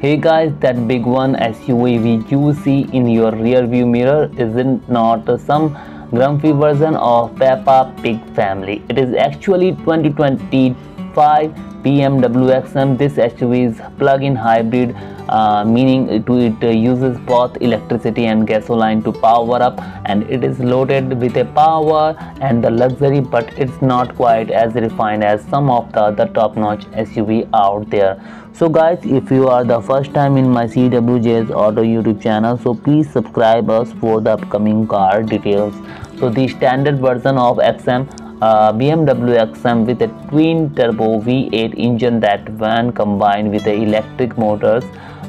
Hey guys, that big one SUV you see in your rear view mirror isn't not some grumpy version of Peppa Pig family. It is actually 2025 BMW XM. This SUV is plug-in hybrid, uh, meaning it, it uses both electricity and gasoline to power up, and it is loaded with a power and the luxury, but it's not quite as refined as some of the other top-notch SUV out there so guys if you are the first time in my cwj's auto youtube channel so please subscribe us for the upcoming car details. So the standard version of XM uh, BMW XM with a twin turbo V8 engine that when combined with the electric motors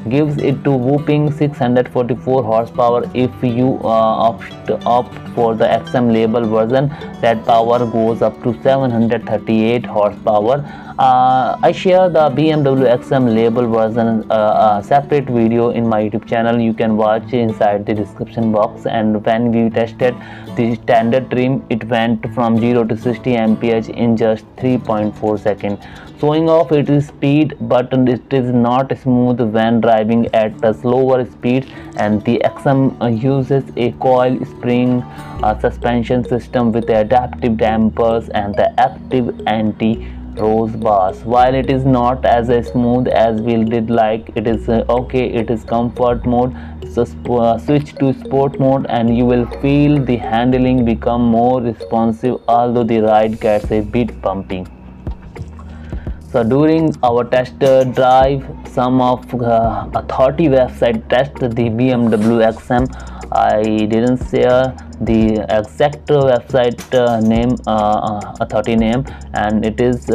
gives it to whooping 644 horsepower if you uh, opt, opt for the XM label version. That power goes up to 738 horsepower. Uh, I share the BMW XM label version uh, separate video in my YouTube channel. You can watch inside the description box. And when we tested the standard trim it went from 0 to 60 mph in just 3.4 seconds showing off its speed but it is not smooth when driving at a slower speed and the XM uses a coil spring uh, suspension system with adaptive dampers and the active anti roll bars. While it is not as smooth as we did like it is uh, okay it is comfort mode so uh, switch to sport mode and you will feel the handling become more responsive although the ride gets a bit bumpy so during our test drive some of uh, authority website test the bmw XM i didn't share the exact website uh, name uh, uh, authority name and it is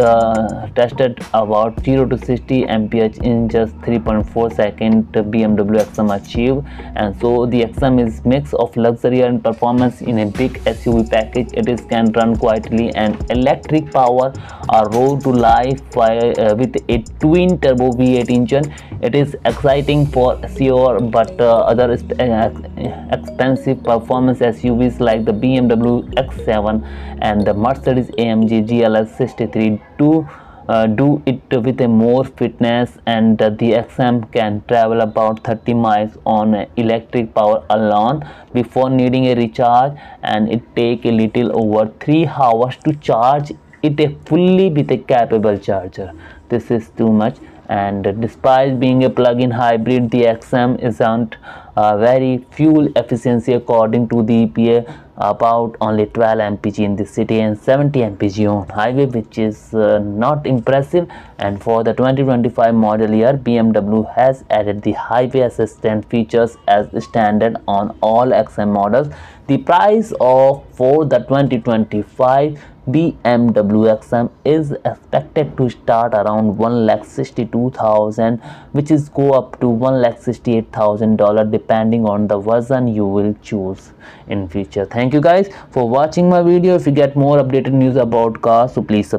tested about 0 to 60 mph in just 3.4 second BMW XM achieve and so the XM is mix of luxury and performance in a big SUV package. It is can run quietly and electric power are road to life uh, with a twin turbo V8 engine. It is exciting for sure but uh, other expensive performance SUV SUVs like the BMW X7 and the Mercedes AMG GLS 63 do uh, do it with a more fitness and uh, the XM can travel about 30 miles on electric power alone before needing a recharge and it take a little over 3 hours to charge it a fully with a capable charger. This is too much and despite being a plug-in hybrid the XM isn't uh, very fuel efficiency according to the EPA about only 12 mpg in the city and 70 mpg on highway which is uh, not impressive. And for the 2025 model year BMW has added the highway assistant features as standard on all XM models. The price of for the 2025 BMW XM is expected to start around 1,62,000 which is go up to 1,68,000 dollar depending on the version you will choose in future. Thank you guys for watching my video. If you get more updated news about cars so please subscribe